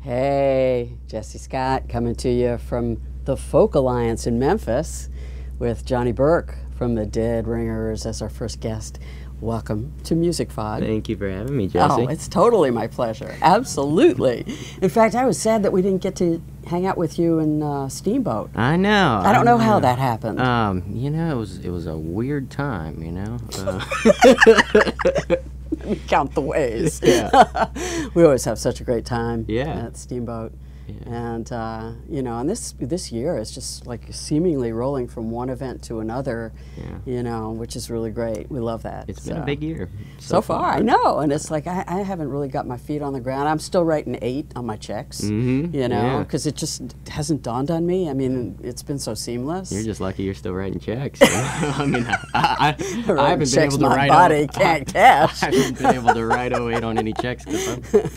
Hey, Jessie Scott coming to you from the Folk Alliance in Memphis with Jonny Burke from the Dead Ringers as our first guest. Welcome to Music Fog. Thank you for having me, Jessie. Oh, it's totally my pleasure. Absolutely. In fact, I was sad that we didn't get to hang out with you in uh, Steamboat. I know. I don't know how that happened. Um, you know, it was it was a weird time. You know. Uh, we count the ways. Yeah. we always have such a great time Yeah. at Steamboat. Yeah. And uh, you know, and this this year is just like seemingly rolling from one event to another. Yeah. You know, which is really great. We love that. it's been a big year So, far, I know, and it's like I, I haven't really got my feet on the ground. I'm still writing eight on my checks, Mhm, you know, yeah. because it just hasn't dawned on me. I mean, it's been so seamless. You're just lucky you're still writing checks. I mean, I, I, I haven't been able to my write. body o- can't I, cash. I haven't been able to write 08 on any checks because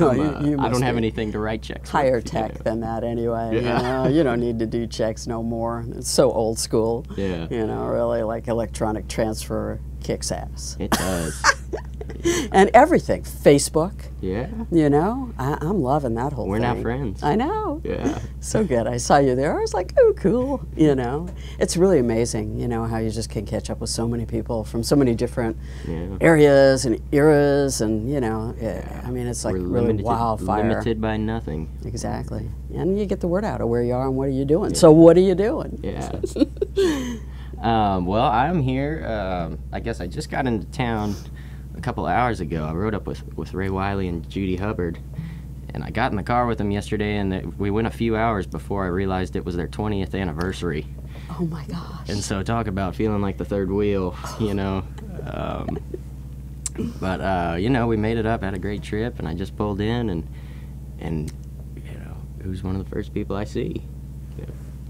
Oh, you- you I don't have anything to write checks. with, higher tech know. than that anyway. Yeah. You know, you don't need to do checks no more. It's so old school. Yeah. You know, really like electronic transfer kicks ass. It does. And everything, Facebook. yeah. You know, I, I'm loving that whole We're thing. now friends. I know. Yeah. So good. I saw you there. I was like, oh, cool. You know, it's really amazing, you know, how you just can catch up with so many people from so many different Yeah. areas and eras. And, you know, yeah, I mean, it's like We're really limited, wildfire. limited by nothing. Exactly. And you get the word out of where you are and what are you doing. So, what are you doing? Yeah. um, well, I'm here. Um, I guess I just got into town a couple of hours ago. I rode up with, with Ray Wylie and Judy Hubbard. And I got in the car with them yesterday, and they- we went a few hours before I realized it was their 20th anniversary. Oh, my gosh. And so, talk about feeling like the third wheel, you know. Um, but uh, you know, we made it up, had a great trip, and I just pulled in, and and you know, who's one of the first people I see?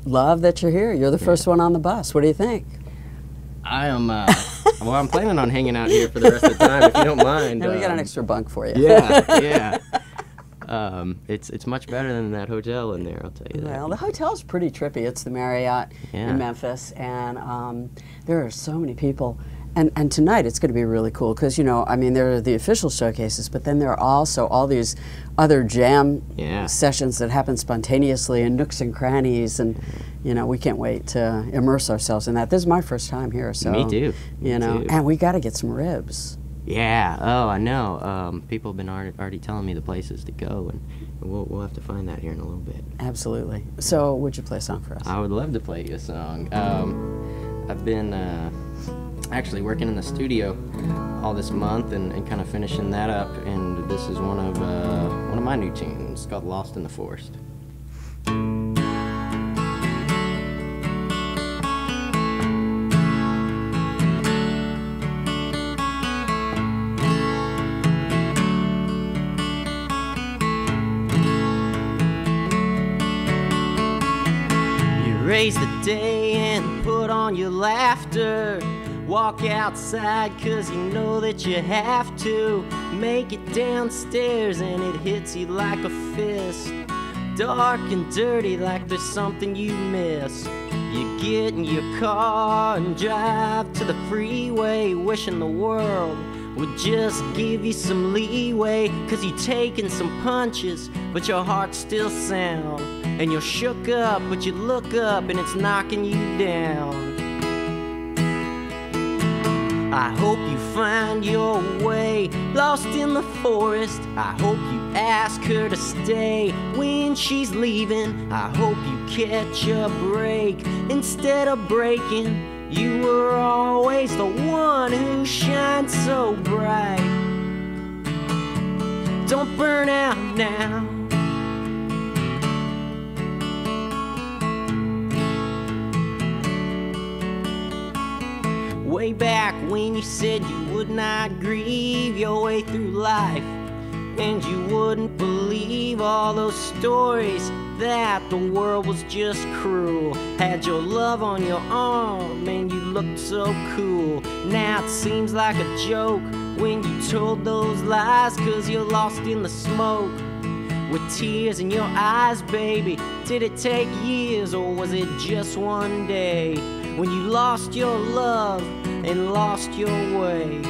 Love that you're here. You're the first one on the bus. What do you think? I am. Uh, well, I'm planning on hanging out here for the rest of the time, if you don't mind. And we got an um, extra bunk for you. Yeah, yeah. Um, it's it's much better than that hotel in there. I'll tell you that. Well, the hotel's pretty trippy. It's the Marriott Yeah. in Memphis, and um, there are so many people. And, and tonight it's going to be really cool because, you know, I mean, there are the official showcases, but then there are also all these other jam Yeah. sessions that happen spontaneously in nooks and crannies. And, you know, we can't wait to immerse ourselves in that. This is my first time here, so. Me too. You Me know, too. and we got to get some ribs. Yeah. Oh, I know. Um, people have been already, already telling me the places to go, and we'll we'll have to find that here in a little bit. Absolutely. So, would you play a song for us? I would love to play you a song. Um, I've been uh, actually working in the studio all this month and, and kind of finishing that up, and this is one of uh, one of my new tunes. Called "Lost in the Forest." You raise the day and put on your laughter. Walk outside cause you know that you have to. Make it downstairs and it hits you like a fist. Dark and dirty like there's something you miss. You get in your car and drive to the freeway, wishing the world would just give you some leeway. Cause you're taking some punches, but your heart's still sound. And you're shook up, but you look up and it's knocking you down. I hope you find your way lost in the forest. I hope you ask her to stay when she's leaving. I hope you catch a break instead of breaking. You were always the one who shines so bright. Don't burn out now. Back when you said you would not grieve your way through life, and you wouldn't believe all those stories that the world was just cruel. Had your love on your arm, and you looked so cool. Now it seems like a joke when you told those lies, cause you're lost in the smoke. With tears in your eyes, baby, did it take years or was it just one day when you lost your love and lost your way?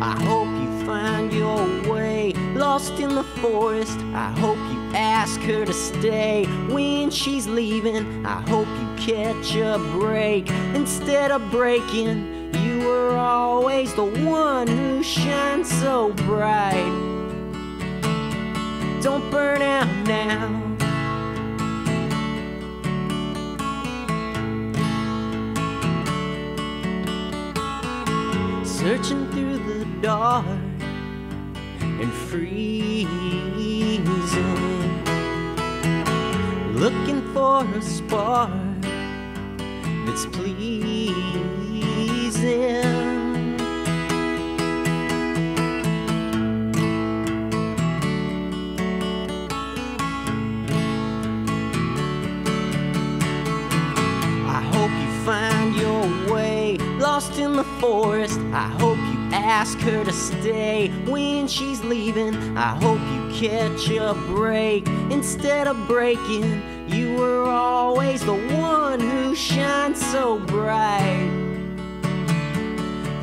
I hope you find your way lost in the forest. I hope you ask her to stay when she's leaving. I hope you catch a break instead of breaking. You were always the one who shines so bright. Don't burn out now. Searching through the dark and freezing. Looking for a spark that's pleasing. Forest. I hope you ask her to stay when she's leaving. I hope you catch a break instead of breaking. You were always the one who shines so bright.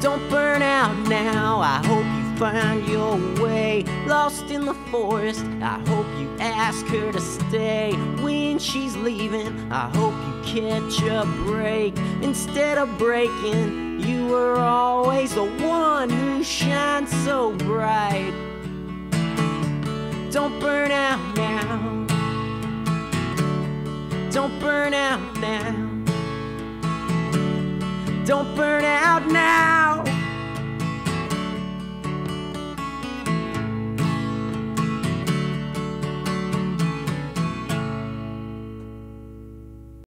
Don't burn out now. I hope you find your way lost in the forest. I hope you ask her to stay when she's leaving. I hope you catch a break instead of breaking. You were the one who shines so bright. Don't burn out now. Don't burn out now. Don't burn